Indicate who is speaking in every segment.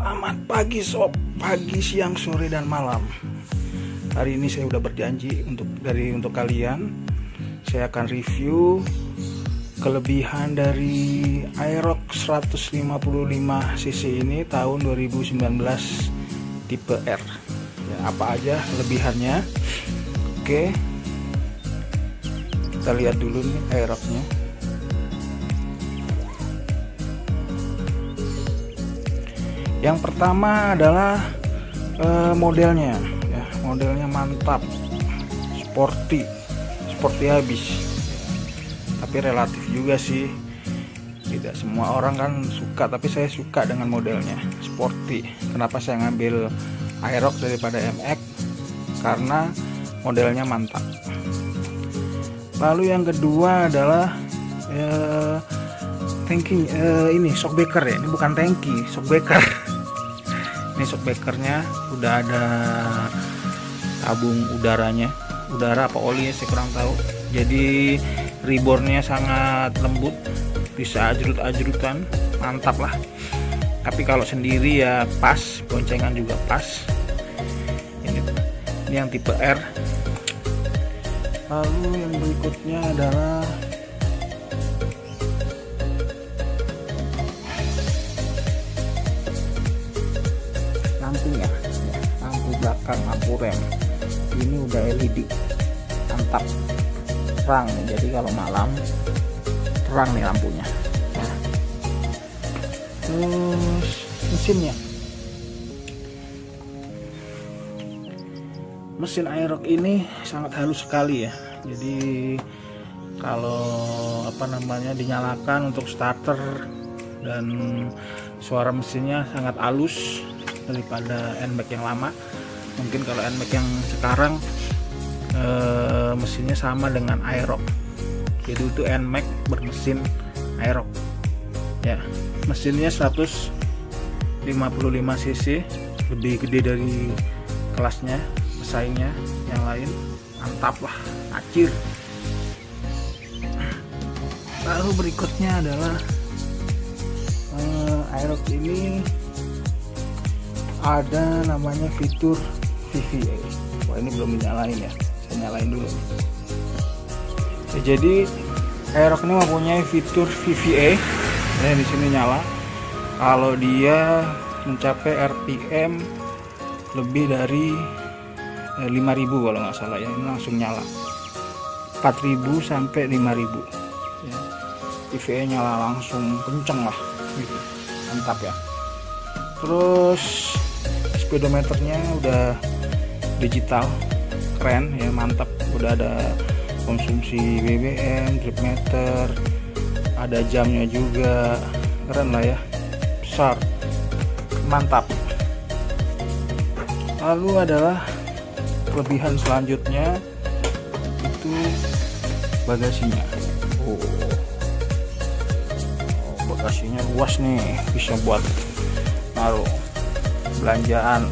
Speaker 1: Selamat pagi sob, pagi, siang, sore dan malam. Hari ini saya udah berjanji untuk dari untuk kalian saya akan review kelebihan dari Aerox 155 cc ini tahun 2019 tipe R. Ya, apa aja kelebihannya? Oke. Kita lihat dulu nih Aeroxnya. Yang pertama adalah uh, modelnya, ya, modelnya mantap, sporty, sporty habis. Tapi relatif juga sih, tidak semua orang kan suka, tapi saya suka dengan modelnya, sporty. Kenapa saya ngambil Aerox daripada MX? Karena modelnya mantap. Lalu yang kedua adalah ya, tanking uh, ini shockbreaker ya ini bukan tanki shockbreaker ini shockbreakernya udah ada tabung udaranya. Udara apa oli saya kurang tahu. Jadi rebornnya sangat lembut bisa ajrut-ajrutan mantap lah. Tapi kalau sendiri ya pas boncengan juga pas. Ini, ini yang tipe R. Lalu yang berikutnya adalah belakang rem ini udah LED mantap. Terang nih jadi kalau malam terang nih lampunya. Terus mesinnya. Mesin Aerox ini sangat halus sekali ya. Jadi kalau apa namanya dinyalakan untuk starter dan suara mesinnya sangat halus daripada NMAX yang lama mungkin kalau NMAX yang sekarang e, mesinnya sama dengan Aerox. Jadi itu NMAX bermesin Aerox. Ya mesinnya 155 cc lebih gede dari kelasnya pesaingnya yang lain. Mantap lah acir. Lalu berikutnya adalah uh, Aerox ini ada namanya fitur VVA wah ini belum dinyalain ya. Saya nyalain dulu. Ya, jadi Aerox ini mempunyai fitur VVA ya di sini nyala. Kalau dia mencapai RPM lebih dari eh, 5000 kalau nggak salah ya. Ini langsung nyala. 4000 sampai 5000 ya. VVA nyala langsung kenceng lah. Gitu. Mantap ya. Terus speedometernya udah digital keren ya mantap udah ada konsumsi BBM trip meter ada jamnya juga. Keren lah ya besar mantap. Lalu adalah kelebihan selanjutnya itu bagasinya. Oh, oh bagasinya luas nih bisa buat naruh belanjaan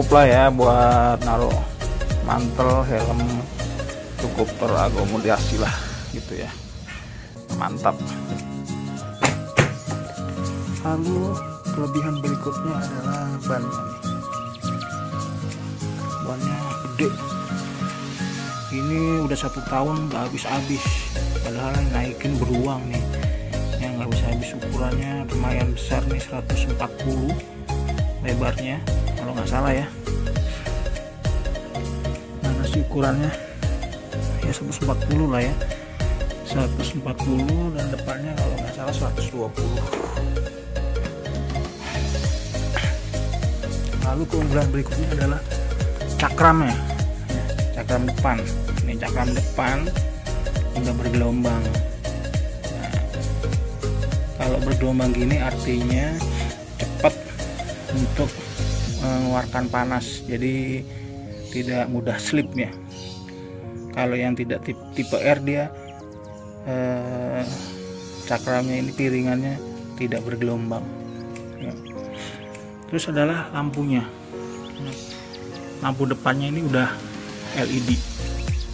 Speaker 1: cukup lah ya buat naruh mantel helm cukup terakomodasi lah gitu ya. Mantap. Lalu kelebihan berikutnya adalah bannya bannya gede. Ini udah satu tahun nggak habis-habis padahal naikin beruang nih. Yang nggak bisa habis ukurannya lumayan besar nih 140 lebarnya kalau nggak salah ya. Mana sih ukurannya? Ya 140 lah ya. 140 dan depannya kalau nggak salah 120 lalu keunggulan berikutnya adalah cakramnya cakram depan. Ini cakram depan udah bergelombang. Nah, kalau bergelombang gini artinya cepat untuk mengeluarkan panas jadi tidak mudah slip ya kalau yang tidak tipe, R dia eh, cakramnya ini piringannya tidak bergelombang. Ya. terus adalah lampunya. Lampu depannya ini udah LED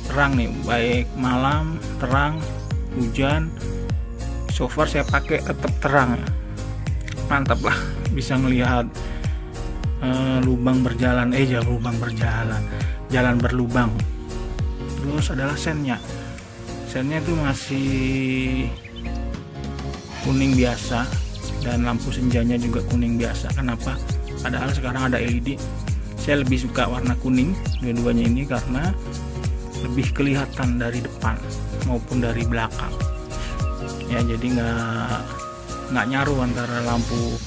Speaker 1: terang nih baik malam terang hujan. So far saya pakai tetap terang. Mantap lah bisa ngelihat uh, lubang berjalan. Eh ya lubang berjalan. Jalan berlubang. Terus adalah sennya. Sennya itu masih kuning biasa dan lampu senjanya juga kuning biasa. Kenapa? Padahal sekarang ada LED saya lebih suka warna kuning dua-duanya ini karena lebih kelihatan dari depan maupun dari belakang. Ya jadi nggak nggak nyaru antara lampu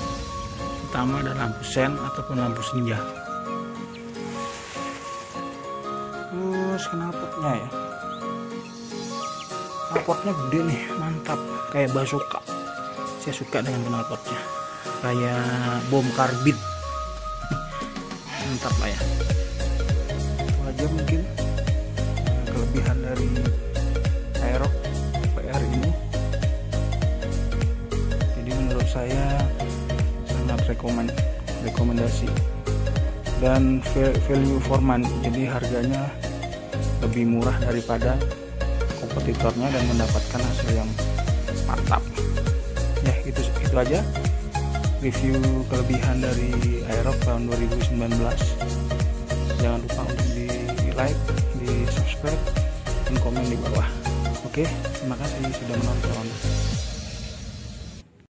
Speaker 1: utama dan lampu sen ataupun lampu senja. Terus knalpotnya ya? Knalpotnya gede nih mantap. Kayak bazooka saya suka dengan knalpotnya kayak bom karbit. Mantap lah ya. Itu aja mungkin. Kelebihan dari rekomend rekomendasi dan value for money. Jadi harganya lebih murah daripada kompetitornya dan mendapatkan hasil yang mantap. Ya itu itu aja review kelebihan dari Aerox tahun 2019 jangan lupa untuk di like di subscribe dan komen di bawah. Oke terima kasih sudah menonton